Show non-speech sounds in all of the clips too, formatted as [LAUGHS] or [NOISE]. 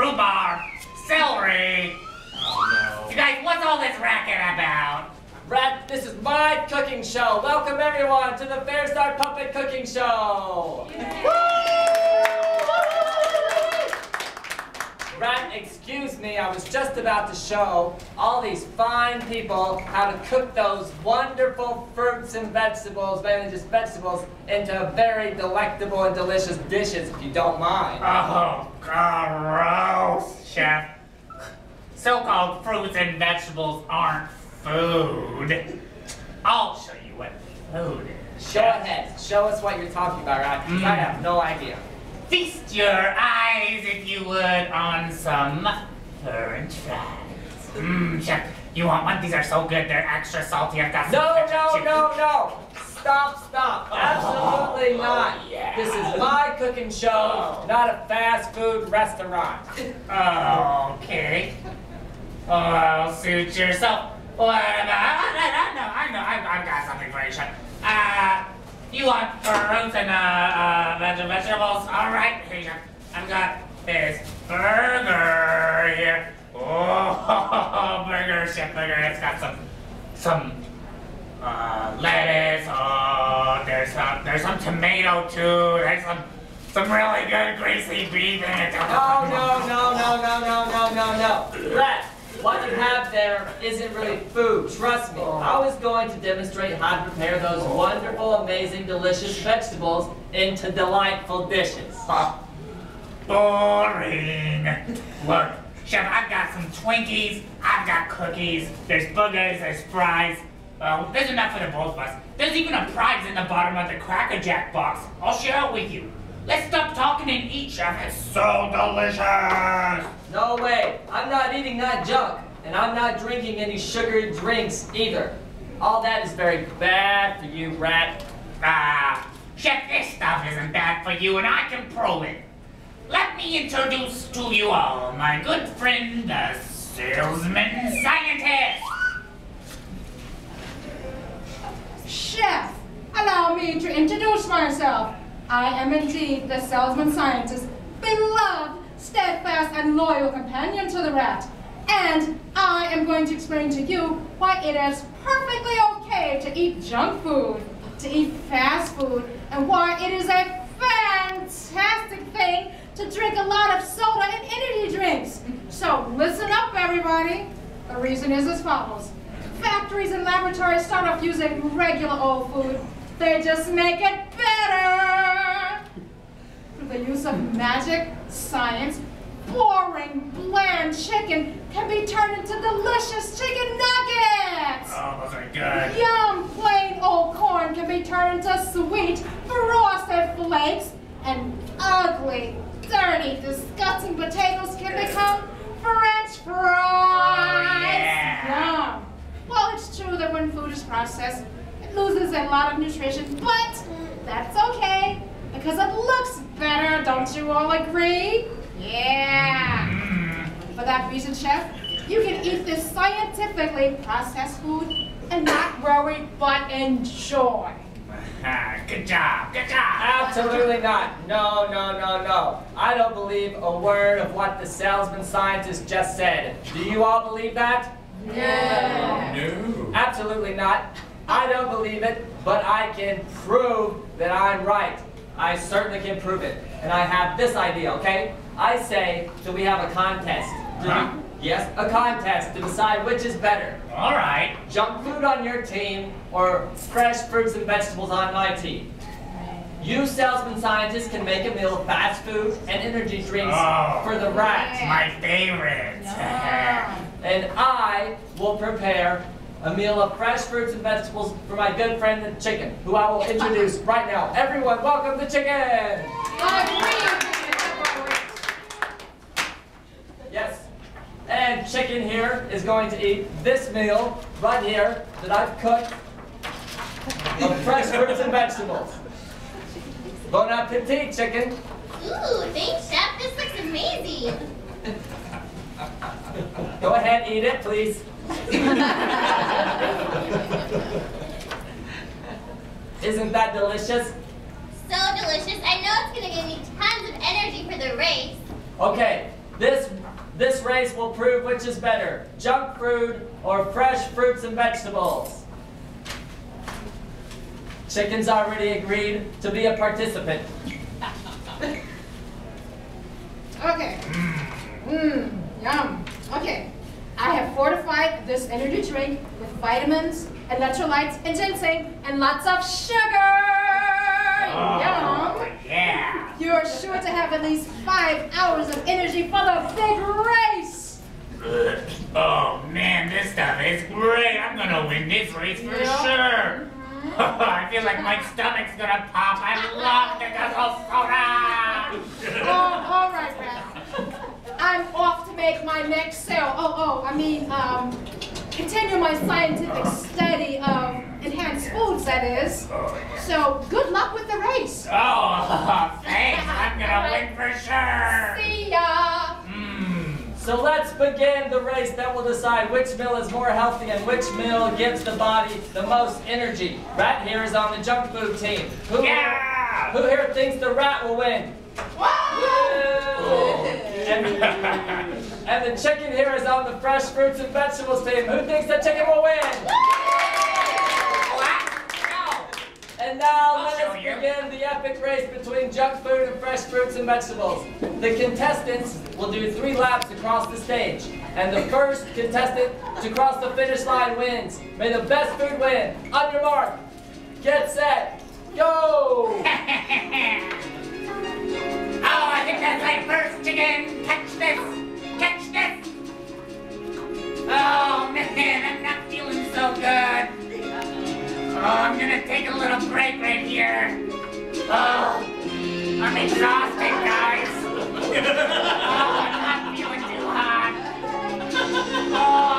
rhubarb, celery. Oh You guys, what's all this racket about? Rat, this is my cooking show. Welcome everyone to the FareStart Puppet Cooking Show. Rat, excuse me, I was just about to show all these fine people how to cook those wonderful fruits and vegetables, mainly just vegetables, into very delectable and delicious dishes, if you don't mind. Oh, gross, chef. So-called fruits and vegetables aren't food. I'll show you what food is. Show ahead. Show us what you're talking about, Rat, 'cause I mm. have no idea. Feast your eyes, if you would, on some french fries. Mmm, chef, you want one? These are so good, they're extra salty. I've got some No, no, chicken. no, no. Stop, stop. Absolutely Oh, not. yeah. This is my cooking show, Oh. not a fast food restaurant. Okay. Well, suit yourself. What about? I know, I know, I've, I've got something for you, chef. Uh, you want fruits and uh, uh, veg- vegetables? All right, here you go. I've got this burger here. Oh, [LAUGHS] burger, chef burger. It's got some, some uh, lettuce. Oh, there's some, there's some tomato too. There's some, some really good greasy beef in it. No, no, no, no, no, no, no, no, no. You have there isn't really food. Trust me. I was going to demonstrate how to prepare those wonderful, amazing, delicious vegetables into delightful dishes. Boring. Look, Chef, I've got some Twinkies, I've got cookies, there's boogers, there's fries. Well, there's enough for the both of us. There's even a prize in the bottom of the Cracker Jack box. I'll share it with you. Let's stop talking and eat, Chef. It's so delicious. No way. I'm not eating that junk, and I'm not drinking any sugary drinks either. All that is very bad for you, Rat. Ah, Chef, this stuff isn't bad for you, and I can prove it. Let me introduce to you all my good friend, the salesman scientist. Chef, allow me to introduce myself. I am indeed the salesman scientist, beloved, steadfast, and loyal companion to the rat. And I am going to explain to you why it is perfectly okay to eat junk food, to eat fast food, and why it is a fantastic thing to drink a lot of soda and energy drinks. So listen up, everybody. The reason is as follows. Factories and laboratories start off using regular old food. They just make it better. Through the use of magic, science, boring, bland chicken can be turned into delicious chicken nuggets. Oh, those are good. Yum, plain old corn can be turned into sweet, frosted flakes, and ugly, dirty, disgusting potatoes can become French fries. Oh, yeah. Yum. Well, it's true that when food is processed, it loses a lot of nutrition, but that's okay because it looks better. Don't you all agree? Yeah. For that reason, chef, you can eat this scientifically processed food and not worry, but enjoy. [LAUGHS] Good job, good job. Absolutely not. No, no, no, no. I don't believe a word of what the salesman scientist just said. Do you all believe that? Yeah. No. Absolutely not. I don't believe it, but I can prove that I'm right. I certainly can prove it. And I have this idea, okay? I say that we have a contest. To- Huh? Yes, a contest to decide which is better. All right. Junk food on your team or fresh fruits and vegetables on my team. You salesman scientists can make a meal of fast food and energy drinks Oh. for the rat. My favorite. [LAUGHS] And I will prepare a meal of fresh fruits and vegetables for my good friend the chicken, who I will introduce [LAUGHS] right now. Everyone, welcome the chicken! Chicken here is going to eat this meal right here that I've cooked of fresh fruits and vegetables. Bon appetit, chicken. Ooh, thanks, Chef. This looks amazing. Go ahead, eat it, please. [LAUGHS] Isn't that delicious? So delicious. I know it's gonna give me tons of energy for the race. Okay, This this race will prove which is better, junk food or fresh fruits and vegetables. Chicken's already agreed to be a participant. Okay. Mmm, yum. Okay. I have fortified this energy drink with vitamins, electrolytes, and ginseng, and lots of sugar. Ah. Yum. Yeah. You're sure to have at least five hours of energy for the big race. [COUGHS] Oh man, this stuff is great. I'm gonna win this race for Yeah. sure. [LAUGHS] I feel like my stomach's gonna pop. I love the soda. Oh, all right, Rat. I'm off to make my next sale. Oh, oh, I mean, um, continue my scientific study of enhanced foods, that is. Oh. So, good luck with the race. Oh, [LAUGHS] thanks. I'm gonna for sure. See ya. Mmm. So let's begin the race that will decide which meal is more healthy and which meal gives the body the most energy. Rat here is on the junk food team. Who, Yeah. who here thinks the rat will win? And, and the chicken here is on the fresh fruits and vegetables team. Who thinks the chicken will win? And now let us begin the epic race between junk food and fresh fruits and vegetables. The contestants will do three laps across the stage. And the first contestant to cross the finish line wins. May the best food win. On your mark, get set, go! [LAUGHS] oh, I think that's my first chicken. Catch this. Catch this. Oh man, I'm not feeling so good. Oh, I'm gonna take a little break right here. Oh, I'm exhausted, guys. [LAUGHS] Oh, I'm not feeling too hot. Oh,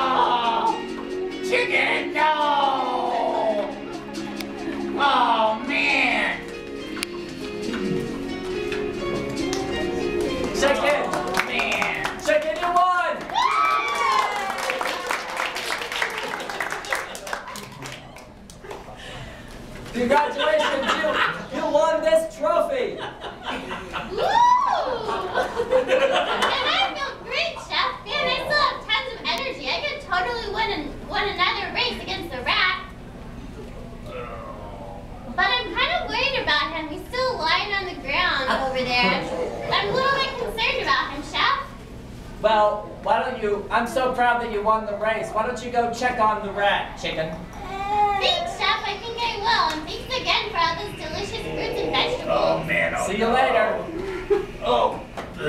I'm so proud that you won the race. Why don't you go check on the rat, chicken? Thanks, Chef. I think I will. And thanks again for all those delicious fruits and vegetables. Oh man. Oh, See you no. later. Oh. [LAUGHS]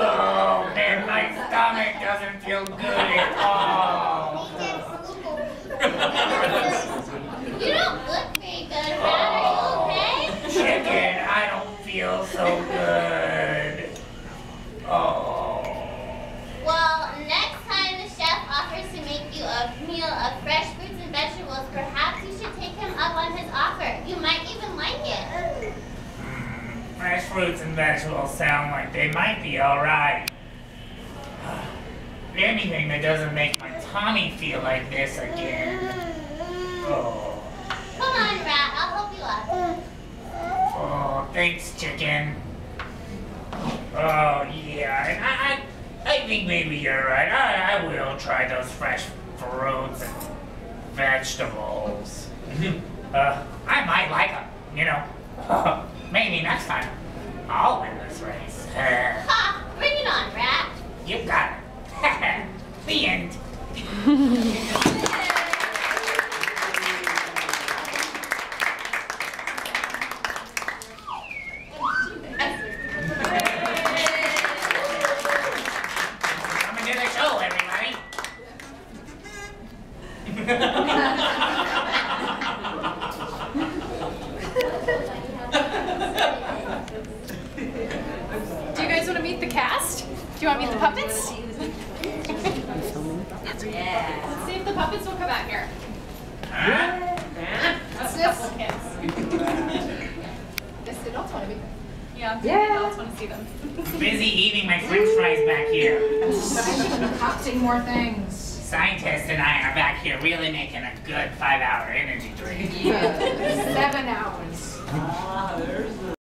oh man, my stomach doesn't feel good at all. you don't look very good, Rat. Are you okay? Chicken, I don't feel so good. Oh. Well, next time the chef offers to make you a meal of fresh fruits and vegetables, perhaps you should take him up on his offer. You might even like it. Fresh fruits and vegetables sound like they might be alright. [SIGHS] Anything that doesn't make my tummy feel like this again. Oh. Come on, Rat. I'll help you up. Oh, thanks, chicken. Oh, yeah, I, I, I think maybe you're right. I, I will try those fresh fruits and vegetables. [LAUGHS] uh, I might like them, you know. [LAUGHS] maybe next time I'll win this race. Ha! Bring it on, Rat. you got it. [LAUGHS] the end. [LAUGHS] Coming to the show, everybody. [LAUGHS] Do you guys want to meet the cast? Do you want to meet the puppets? yeah. Let's see if the puppets will come out here. Huh? That's a couple kids. Yes, the adults want to be. Yeah. Yeah. Adults want to see them. Busy eating my french fries back here. Concocting more things. Scientist and I are back here really making a good five hour energy drink. Seven hours. Ah, there's the